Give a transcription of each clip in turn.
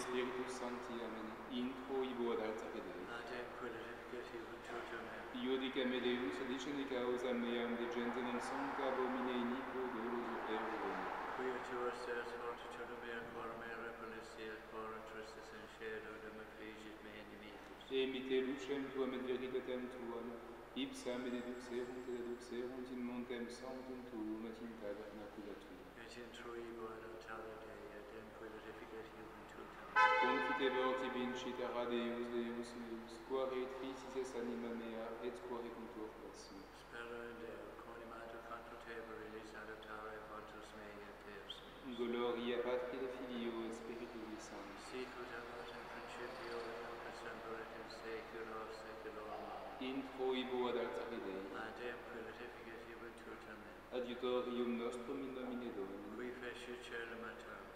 Spiritus Sancti. Amen. Intro ibo ad a meam de gente non sancta abomine iniquo dolus ut eum. Quia tua sers multitudum mea cor mea repolicia cor tristis in shadow de me fegit me inimicus. Emite lucem tua tuam. Deduxerunt et deduxerunt in montem sanctum tuum et in tuum. Et ibo ad Conficevo voci vincitera Deus, Deus meus, quare trisis anima mea, et quare contur passi. Spera in Deo, conimato te, teberi, salutare pontus mei et Deus meus. Gloria Patri et Filio et Spiritui Sancti. Sic ut erat in principio et nunc et semper et in saeculo saeculorum. Intro ibo ad altare Dei. Adem, emque et efficaci. Adiutorium nostrum in nomine Domini. Qui fesci celum et terra.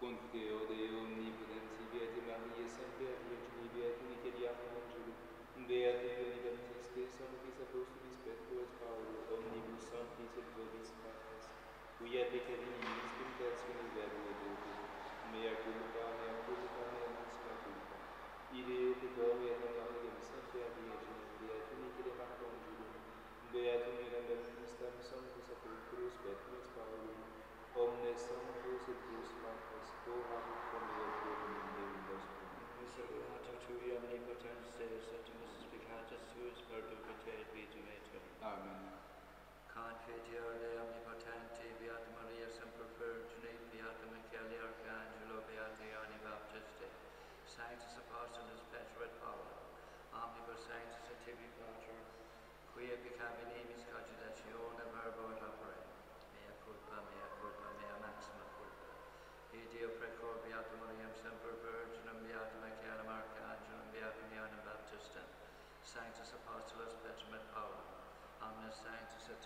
Concedeo Deo omnipotenti, igieti Maria semper virgini virgini Kyriac angelo. Beati unica Christe sanctis apostolus Petro et Paulo omnibus sanctis et vobis pacis qui et peccadinibus tentationis verbo Deo mea culpa mea culpa mea nostra culpa. Ideo peccavi et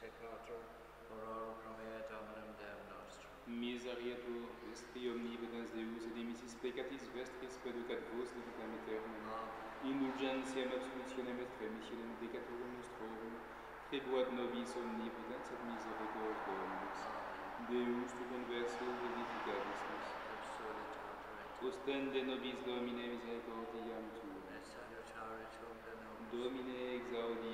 peccato, ora promet dominum Deum nostrum. Miseria tu, Vestri omnibidens Deus, et dimissis peccatis vestris peducat vos divitam aeternum. Indulgentiam absolutionem et remissionem peccatorum nostrorum, tribuat nobis omnibidens et misericordias Dominus. Deus tu converso vivificatis nos. Ostende nobis Domine misericordiam tuum. Et salutare tuum de nobis. Domine exaudi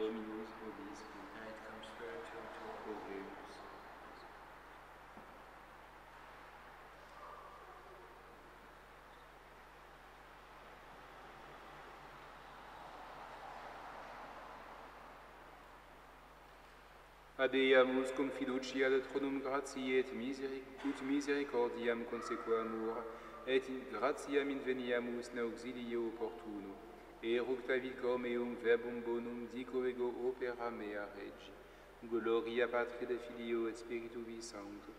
Dominus vobiscum. Et cum spiritu tuo vobiscum. Adeamus cum fiducia ad tronum gratiae et miseric ut misericordiam consequamur et in gratiam inveniamus in auxilio opportuno eructavicum eum verbum bonum dico ego opera mea regi. Gloria Patri et Filio et Spiritui Sancto,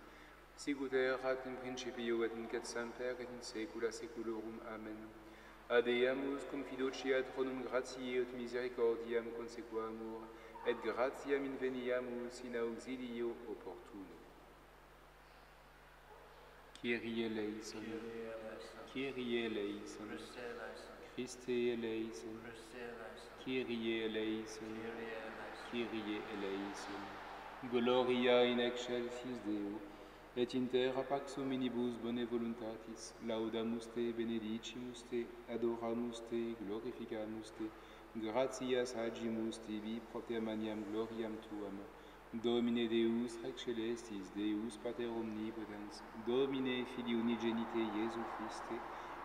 sicut erat in principio et nunc et semper et in saecula saeculorum. Amen. Adeamus cum fiducia tronum gratiae et misericordiam consequamur, et gratiam inveniamus in auxilio opportuno. Kyrie eleison. Kyrie eleison. Kyrie eleison. Christe eleison. Kyrie eleison. Kyrie eleison. Gloria in excelsis Deo, et in terra pax hominibus bone voluntatis, laudamus te, benedicimus te, adoramus te, glorificamus te, gratias agimus tibi protermaniam gloriam tuam. Domine Deus rex celestis, Deus Pater omnipotens, Domine Filii unigenite Iesu Christe,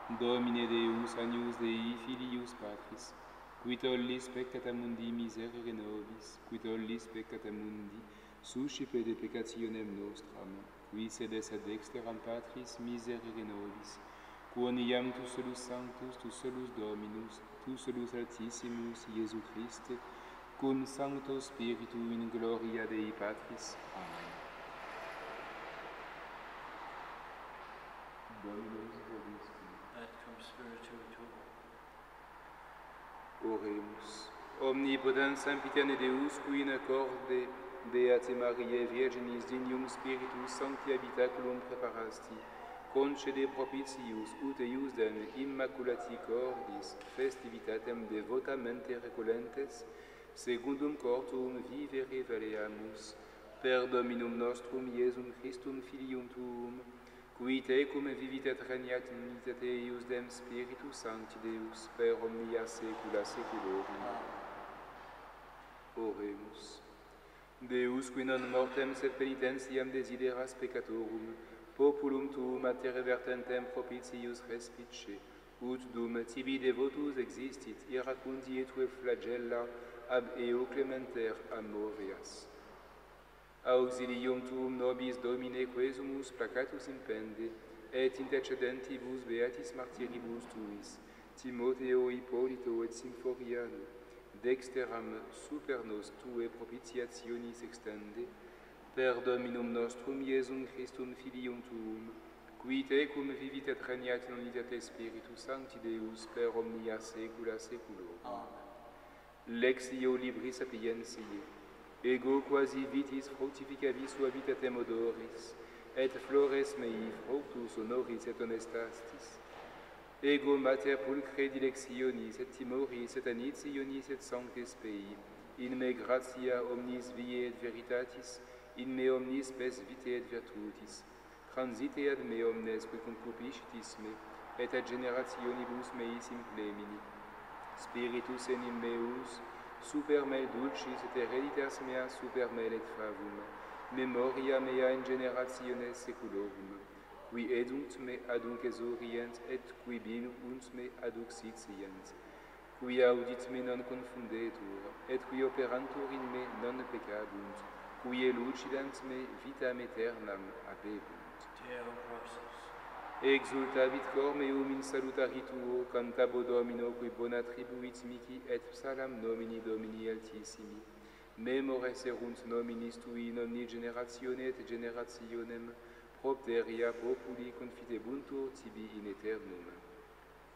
Domine Deus, agnus Dei, Filius Patris, qui tollis peccata mundi miserere nobis, qui tollis peccata mundi, suscipe de peccationem nostram, qui sedes ad exteram Patris miserere nobis, quon iam tu solus sanctus, tu solus Dominus, tu solus Altissimus, Iesu Christe, cum Sancto Spiritu in gloria Dei Patris. Amen. Domine Oremus. Omnipotens sempiterne Deus, qui in accorde Beate Mariae Virginis dignum Spiritus Sancti habitaculum preparasti, concede propitius ut eius den immaculati cordis festivitatem devotamente recolentes, secundum cortum vivere valeamus, per Dominum nostrum Iesum Christum filium tuum, qui tecum vivit et regnat in unite eius dem Spiritus Sancti Deus per omnia saecula saeculorum. Oremus. Deus qui non mortem sed penitentiam desideras peccatorum, populum tuum a te revertentem propitius respice, ut dum tibi devotus existit, iracundi et flagella, ab eo clementer amorias auxilium tuum nobis Domine quesumus placatus impende, et intercedentibus beatis martiribus tuis, Timoteo Hippolito et Symphoriano, dexteram super nos tue propitiationis extende, per Dominum nostrum Iesum Christum Filium tuum, qui tecum vivit et regnat in unitate Spiritus Sancti Deus per omnia saecula saeculorum. Amen. Lexio libri sapientiae, ego quasi vitis fructificavi suavitatem odoris, et flores mei fructus honoris et honestastis. Ego mater pulcre dilectionis et timoris et anitionis et sanctes pei, in me gratia omnis vie et veritatis, in me omnis pes vitae et virtutis, transite ad me omnes qui concupiscitis me, et ad generationibus meis implemini. Spiritus enim meus, super me dulcis et hereditas mea super me et favum, memoria mea in generationes seculorum, qui edunt me adunc esorient et qui bilunt me aduxitient, qui audit me non confundetur, et qui operantur in me non peccabunt, qui elucidant me vitam aeternam abebunt. Deo Exultavit cor meum in salutari tuo, cantabo Domino, qui bona tribuit mihi et psalam nomini Domini altissimi. Memores erunt nominis tui in omni generatione et generationem, propteria populi confitebuntur tibi in aeternum.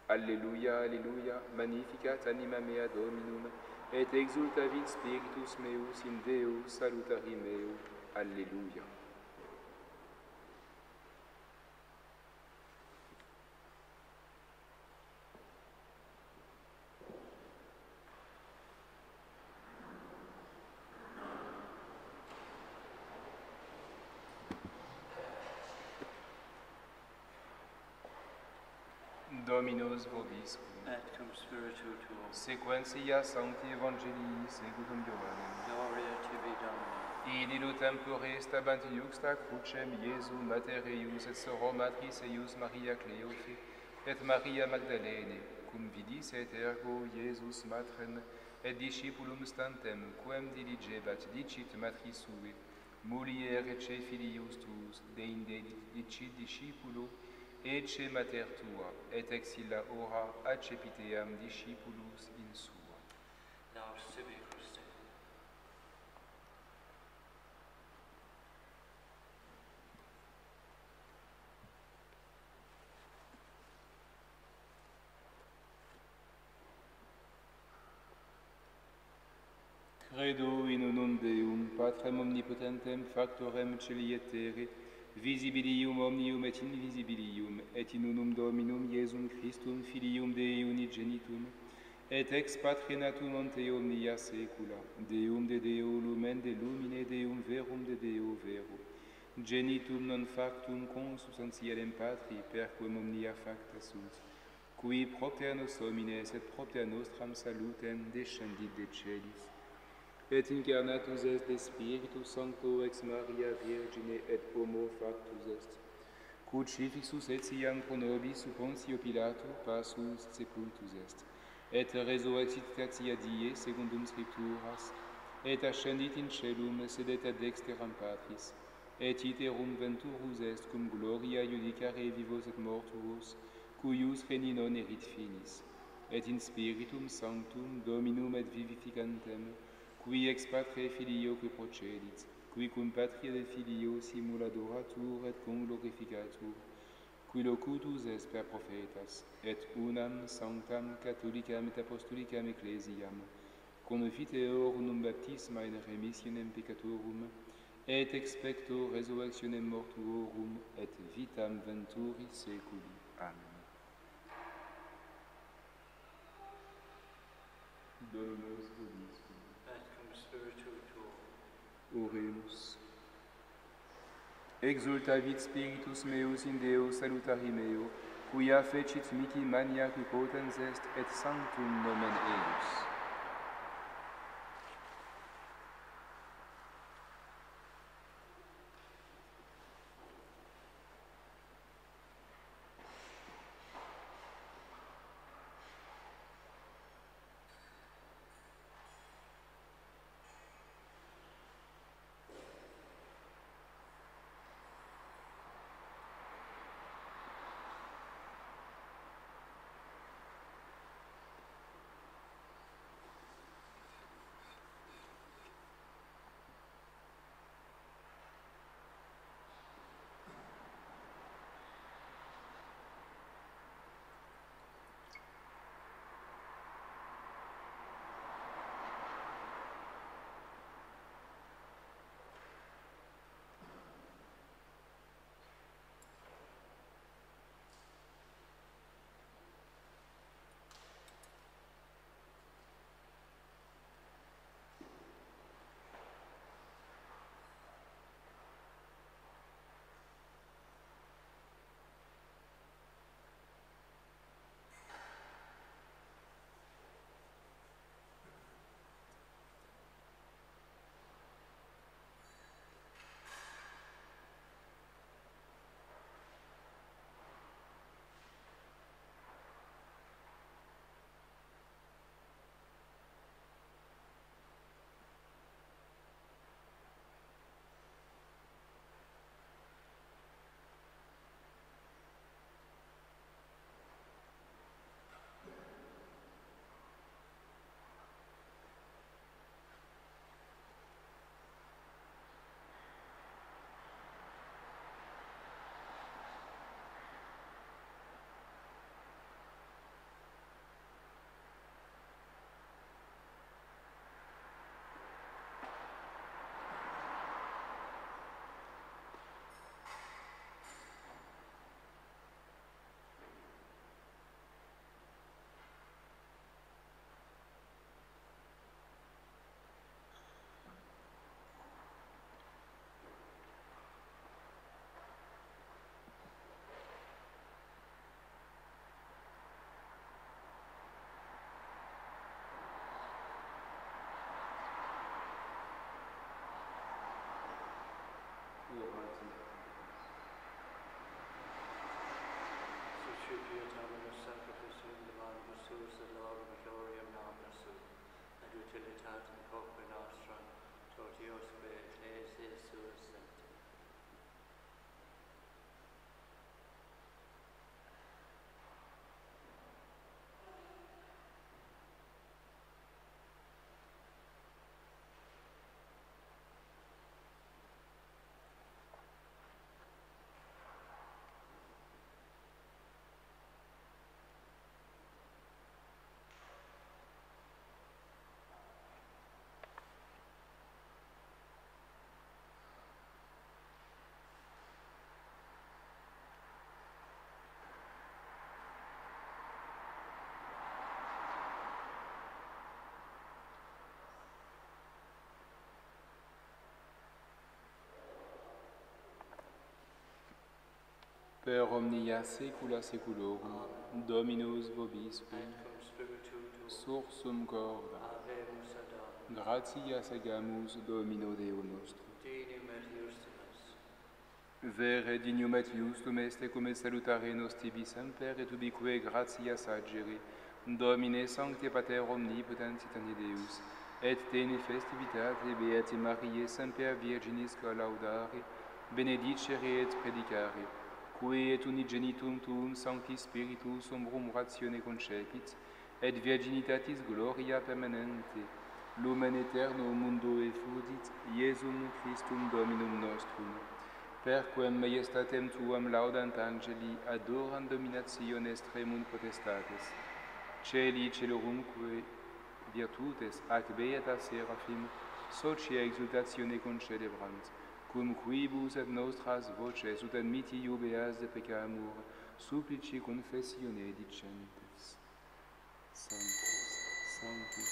Alleluia, alleluia, magnificat anima mea Dominum, et exultavit spiritus meus in Deo salutari meo. Alleluia. Deus vobiscum. Et cum spiritu tuo. Sequentia sancti evangelii segutum Ioannem. Gloria tibi Domine. In illo tempore stabant iuxta crucem Iesu mater eius et soro matris eius Maria Cleofe et Maria Magdalene, cum vidis et ergo Iesus matrem et discipulum stantem quem diligebat dicit matris sui, mulier et ce filius tuus, deinde dicit discipulo, Ecce mater tua, et exilla ora accepiteam discipulus in sua. Naus sebe Christe. Credo in unum Deum, Patrem omnipotentem, factorem celi et visibilium omnium et invisibilium, et in unum Dominum Iesum Christum filium Dei unigenitum, et ex patre natum ante omnia saecula, Deum de Deo lumen de lumine Deum verum de Deo vero, genitum non factum consubstantialem patri, perquem omnia facta sunt, qui propter nos homines et propter nostram salutem descendit de celis et incarnatus est de Spiritu Sancto ex Maria Virgine et homo factus est, crucifixus etiam pro nobis sub Pontio Pilato passus sepultus est, et reso exitatia die secundum Scripturas, et ascendit in celum sedet ad dexteram Patris, et iterum venturus est cum gloria iudicare vivos et mortuos, cuius reni non erit finis, et in spiritum sanctum dominum et vivificantem, qui ex patre filio qui procedit, qui cum patria de filio simul adoratur et cum glorificatur, qui locutus est per prophetas, et unam sanctam catholicam et apostolicam ecclesiam, confiteor unum baptisma in remissionem peccatorum, et expecto resurrectionem mortuorum, et vitam venturi seculi. Amen. Dominus Domini. Oremus. Exultavit spiritus meus in Deo salutari meo, cuia fecit mihi maniaci potens est et sanctum nomen eius. Per omnia saecula saeculorum, Dominus vobiscum, sursum corda, gratias agamus Domino Deo nostro. Vere dignum et justum est cum salutare nos tibi semper et ubique gratias agere, Domine sancte Pater omnipotens Deus, et tene festivitate beati Mariae semper Virginis laudare, benedicere et predicare, qui et unigenitum tuum sancti spiritus umbrum ratione concepit et virginitatis gloria permanente. Lumen aeternum mundo effudit iesum Christum dominum nostrum. Per quem maiestatem tuam laudant angeli adorant dominationes tremum potestates. Celi celorumque virtutes ac beata seraphim socia exultatione concedebrant cum quibus et nostras voces ut admiti iubeas de peccamur, supplici confessione dicentes. Sanctus, Sanctus,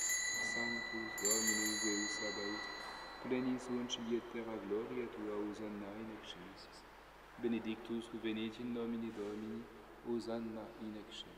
Sanctus Dominus Deus Sabaoth, plenis unci et terra gloria Tua Hosanna in excelsis. Benedictus venit in nomine Domini, Hosanna in excelsis.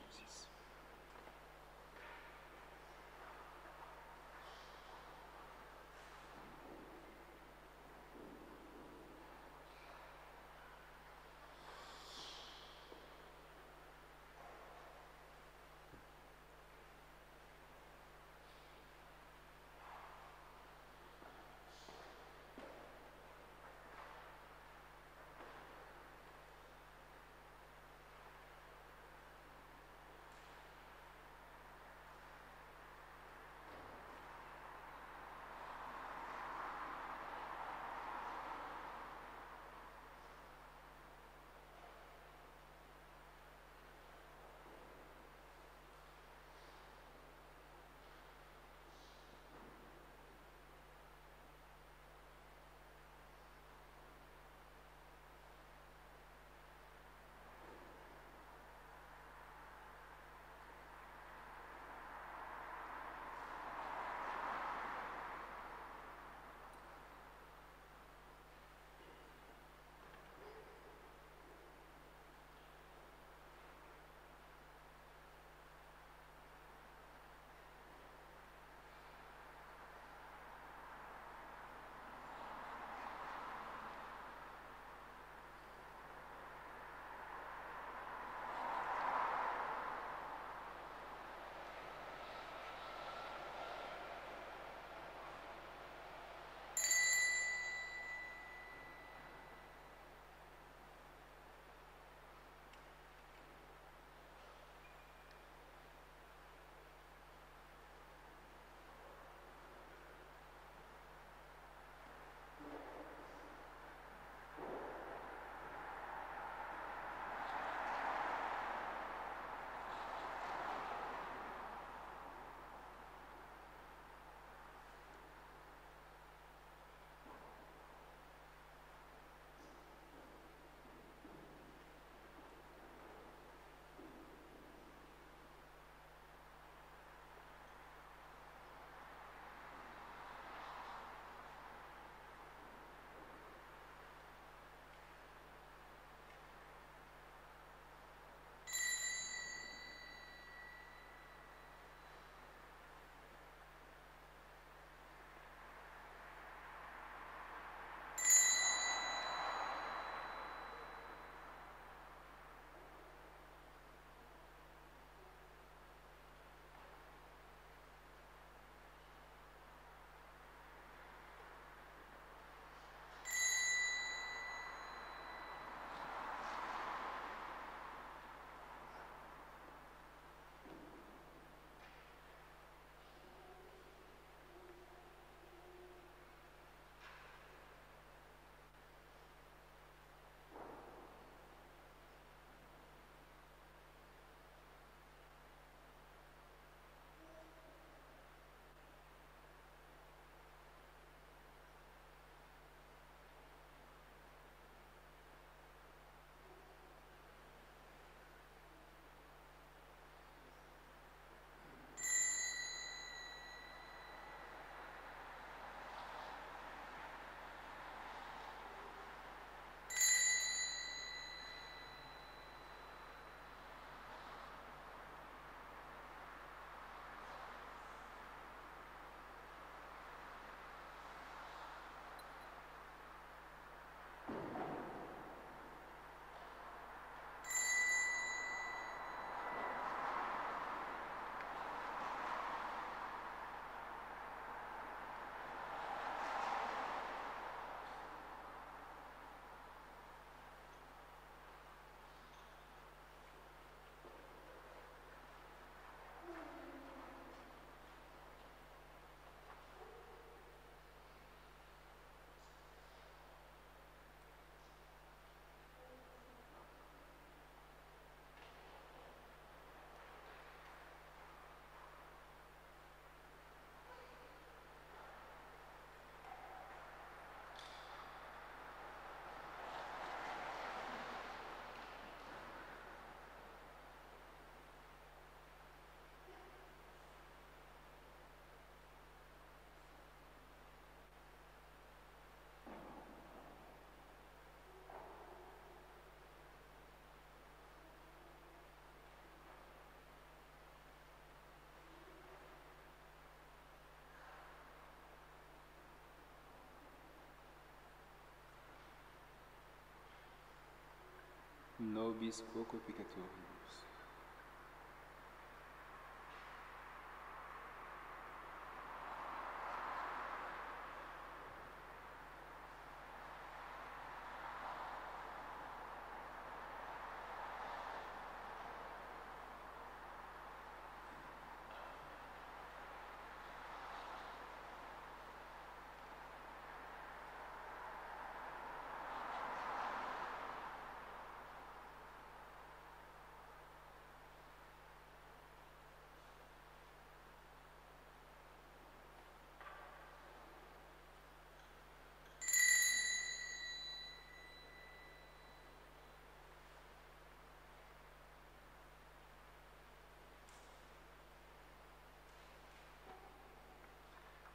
bispo, ocupi que.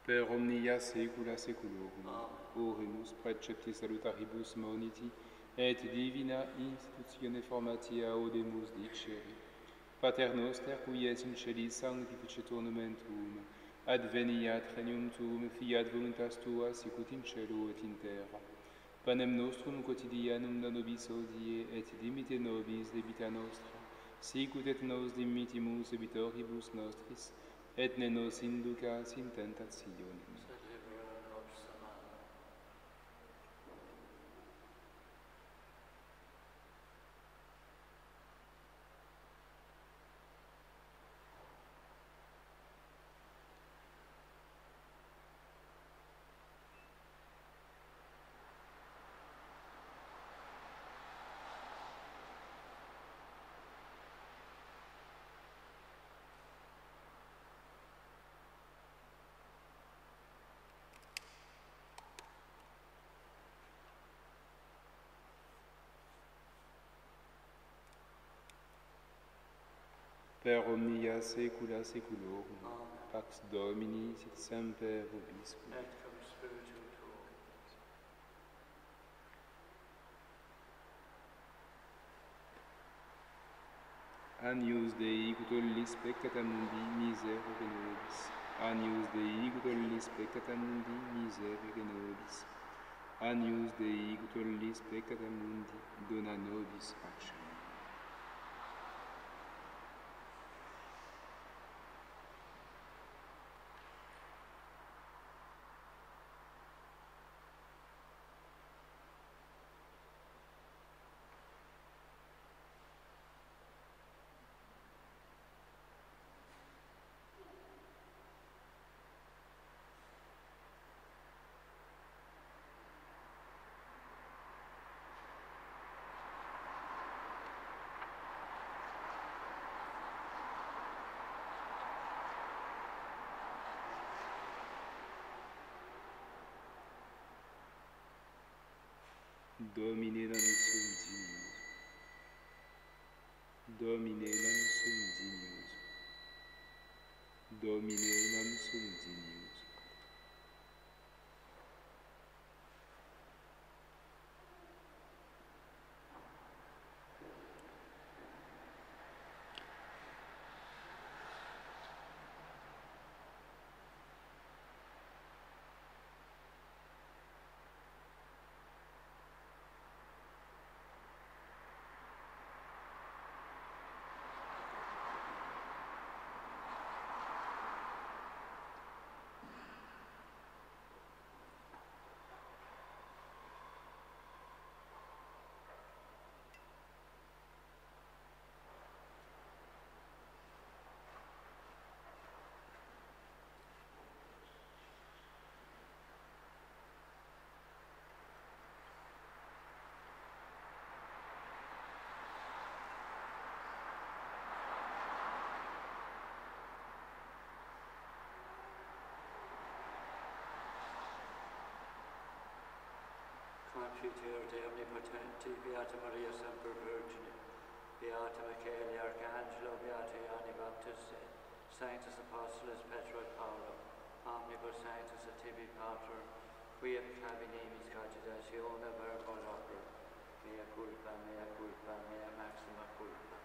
per omnia saecula saeculorum. Ah. Oremus praecepti salutaribus moniti, et divina institutione formatia odemus dicere. Pater noster, qui es in celis sanctificetur nomen tuum, adveniat regnum tuum, fiat voluntas tua, sicut in celo et in terra. Panem nostrum quotidianum da nobis odie, et dimite nobis debita nostra, sicut et nos dimitimus debitoribus nostris, et ne nos inducas in tentationem Per omnia saecula saeculorum. Pax Domini sit semper vobiscum. Et cum spiritu tuo. Agnus Dei, ut tollis peccata mundi, miserere nobis. Agnus Dei, ut tollis peccata mundi, miserere nobis. Agnus Dei, ut tollis peccata mundi, dona nobis pacem. Domine lamus ungimus. Domine lamus ungimus. Domine lamus ungimus. De omnipotenti, Beata Maria Semper Virgine, Beata Michaeli Arcangelo, Beata Iani Baptiste, Sanctus Apostolos Petro et Paulo, Omnibus Sanctus et tibi Pater, quia cabinemis cogitatione verbum oper, mea culpa, mea culpa, mea maxima culpa.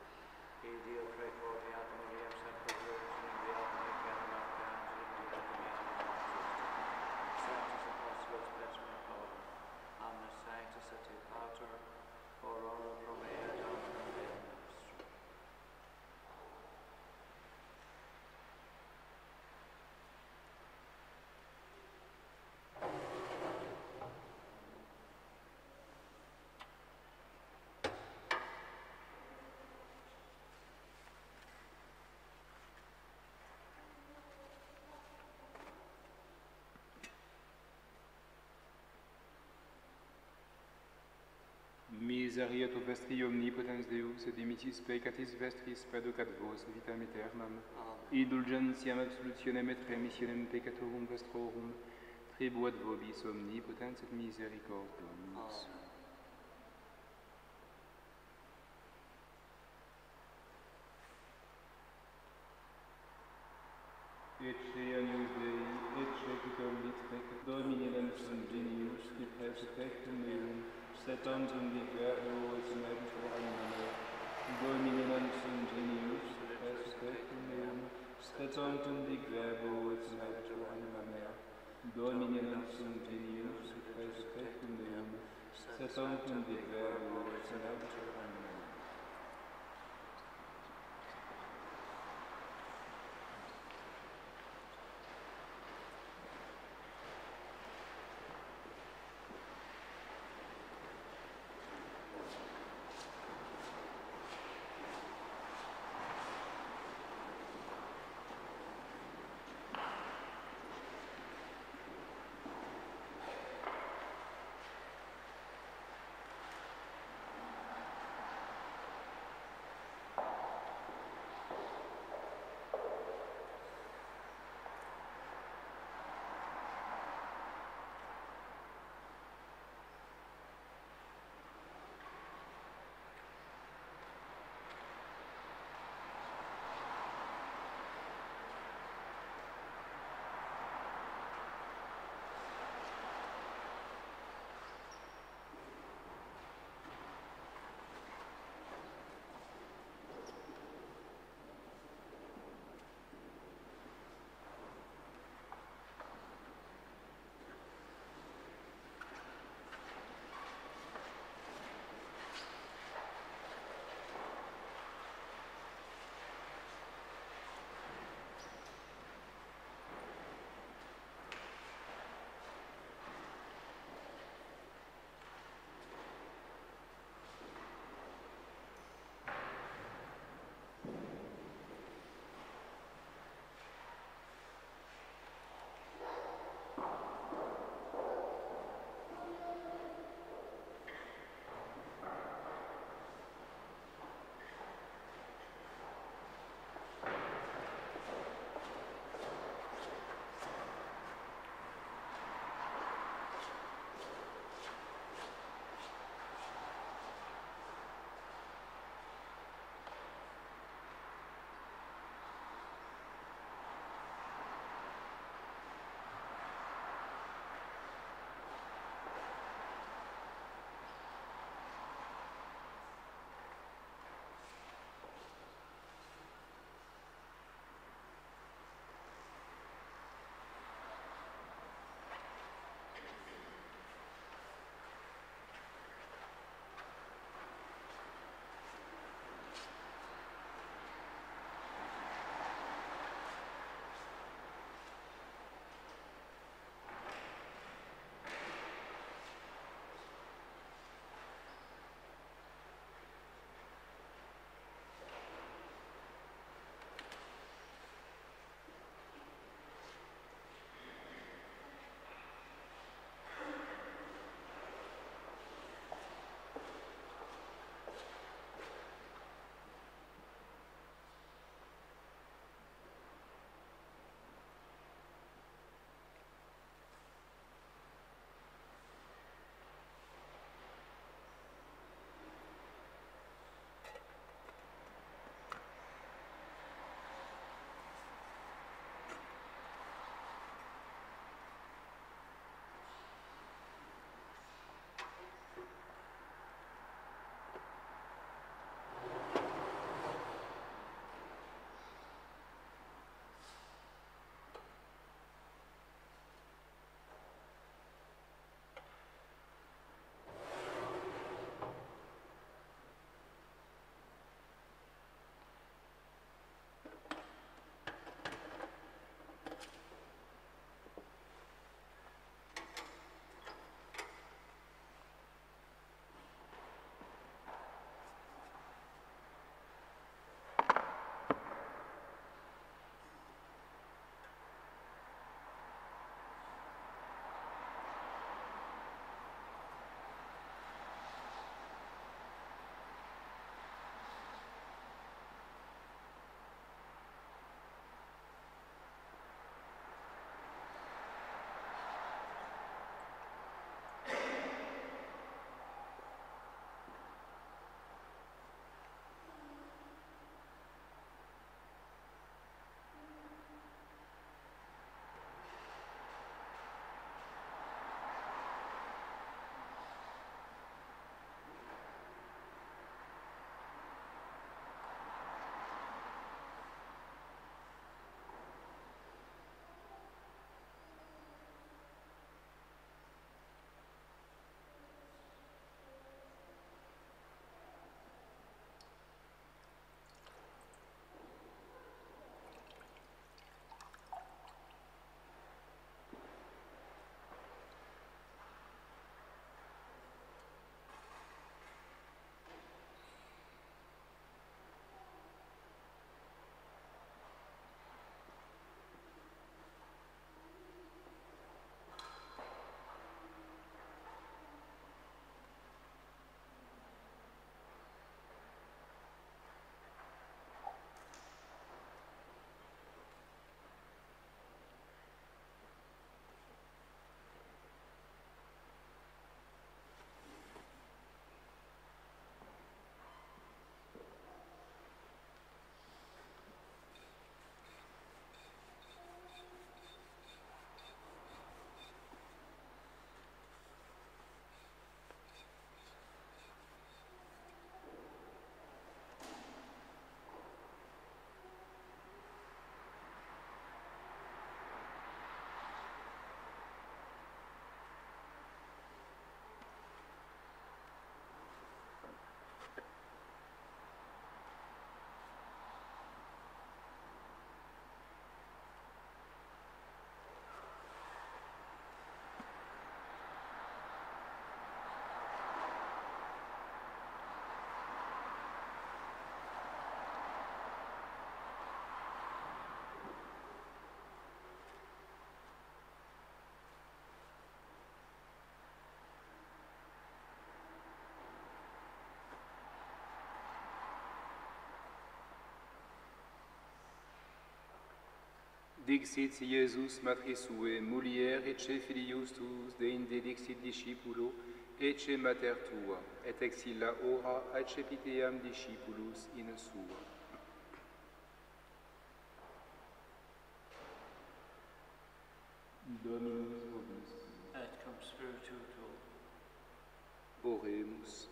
Ideo preco Beata Maria Semper miseria tu vestri omnipotens Deus, et dimitis peccatis vestris peducat vos vitam aeternam. Indulgentiam absolutionem et remissionem peccatorum vestrorum, tribuat vobis omnipotens et misericordium. Amen. Tanzen die Pferde, wo es Menschen angenommen. Domine Menschen genius, es pectum meum, stetantum dique voet metum anima mea. Domine Menschen genius, es pectum meum, stetantum dique voet metum anima mea. Dixit Iesus matris sue, mulier ecce filii Iustus, deinde dixit discipulo, ecce mater tua, et exilla ora accepiteam discipulus in sua. Dominus vobis. Et cum spiritu tuo. Oremus.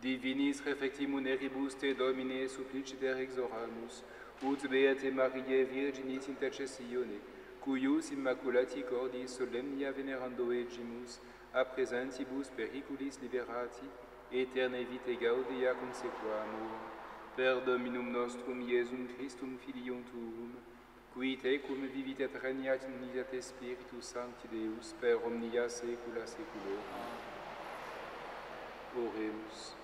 Divinis reflectimuneribus te Domine suppliciter exoramus, ut Beate Mariae Virginis intercessione, cuius immaculati cordis solemnia venerando egimus, a presentibus periculis liberati, eterne vitae gaudia consequamur. Per Dominum nostrum Iesum Christum Filium Tuum, qui tecum vivit et regnat in unitate Spiritus Sancti Deus per omnia saecula saeculorum. Oremus.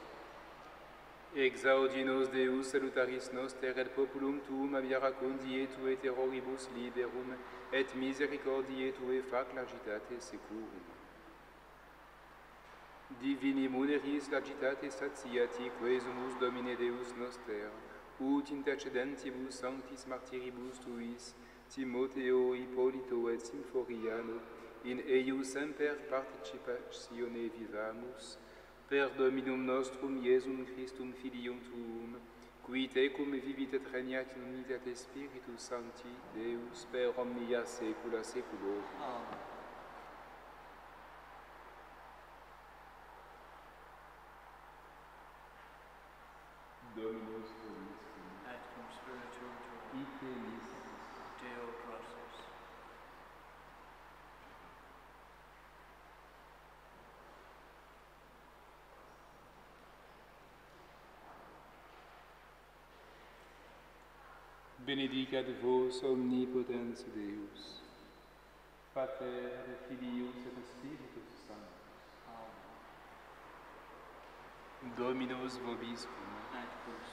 Exaudi nos Deus salutaris noster et populum tuum tu et terroribus liberum et misericordiae tue fac largitate securum. Divini muneris largitate satiati quesumus Domine Deus noster, ut intercedentibus sanctis martiribus tuis, Timoteo, Hippolito et Symphoriano, in eius semper participatione vivamus, per Dominum nostrum Iesum Christum Filium tuum, qui tecum vivit et regnat in unitate Spiritus Sancti, Deus, per omnia saecula saeculorum. Amen. Dominus et cum spiritu tuum. Ite benedicat vos omnipotens Deus, Pater, Filius et Spiritus Sanctus. Amen. Dominus vobiscum. Et vos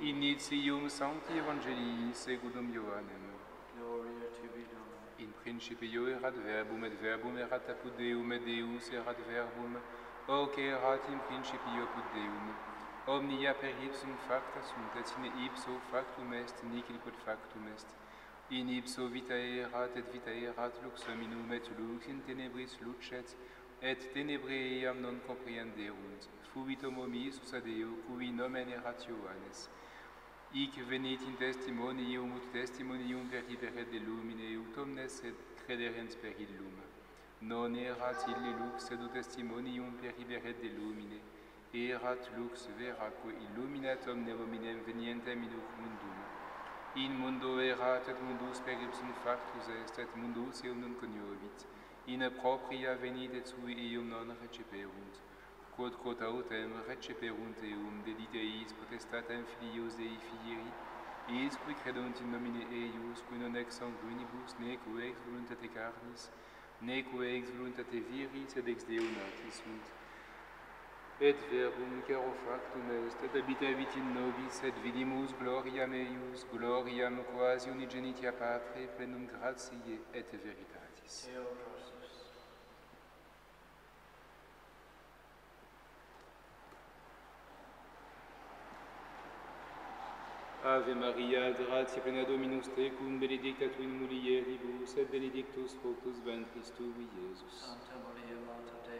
Initium Sancti Evangelii secundum Ioannem. Gloria tibi Domine. In principio erat verbum et verbum erat apud Deum et Deus erat verbum, hoc erat in principio apud Deum omnia per ipsum facta sunt, et sine ipso factum est, nihil quod factum est. In ipso vita erat, et vita erat lux hominum, et lux in tenebris lucet, et tenebre eam non comprehenderunt. Fuit homo Iesus ad eo, cui nomen erat Ioannes. Ic venit in testimonium, ut testimonium verdideret de lumine, ut omnes et crederens per illum. Non erat ille lux, sed ut testimonium verdideret de lumine, erat lux vera quae illuminatum hominem venientem in hoc mundum. In mundo erat et mundus per ipsum factus est et mundus eum non coniovit, in propria venit et sui eum non receperunt, quod quod autem receperunt eum dediteis potestatem filios Dei fieri, eis qui credunt in nomine eius, qui non ex sanguinibus, neque ex voluntate carnis, neque ex voluntate viris, sed ex Deo natis sunt et verbum caro factum est, et habitavit in nobis, et vidimus gloriam eius, gloriam quasi unigenitia Patre, plenum gratiae et veritatis. Eo Ave Maria, gratia plena Dominus tecum, benedicta tu in mulieribus, et benedictus fructus ventris tui, Iesus. Santa Maria, Mater Dei,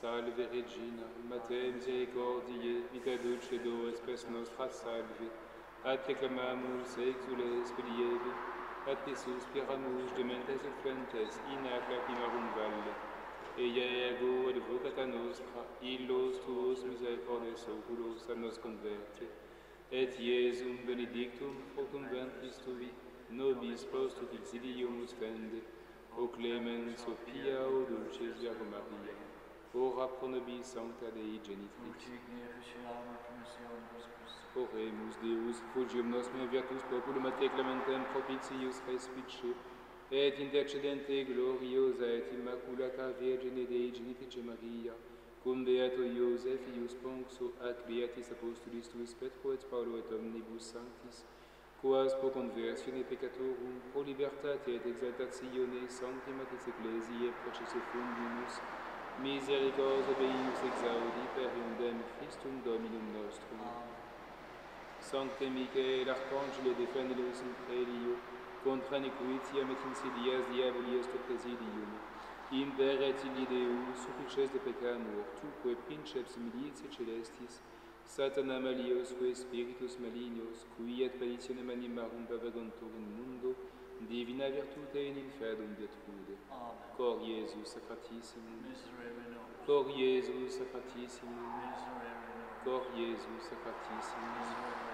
Salve Regina, Mater misericordiae, vita dulcedo spes nostra salve. A te clamamus exules pedievi, a te suspiramus de mentes fluentes in ac lacrimarum valle. Eia ego advocata nostra, illos tuos misericordes oculos a nos converte. Et Iesum benedictum fructum ventris tui, nobis post ut exilium us fende. O clemens, o pia, o dulces Virgo Maria. Ora pro nobis sancta Dei genitrix. Oremus Deus, fugium nos me virtus populum et clementem propitius respice, et intercedente gloriosa et immaculata Virgine Dei genitrice Maria, cum Beato Iosef, ius Ponxo, ac Beatis Apostolis tuis Petro et Paulo et omnibus sanctis, quas pro conversione peccatorum, pro libertate et exaltatione sanctimatis ecclesiae processe fundimus, Misericordia beius exaudi per hundem Christum Dominum nostrum. Amen. Sancte Michael, Arcangelo, defendidos in praerio, contra nequitiam et insidias diaboli est presidium. Imperet illi Deus, suffices de peccamur, tuque princeps militia celestis, Satana malios, maliosque spiritus malignos, qui et perditionem animarum pavagantur in mundo, divina virtute in inferdum detrude. Amen. Cor Iesus sacratissimum, Miserere nobis. Cor Iesus sacratissimum, Miserere nobis. Cor Iesus sacratissimum, Miserere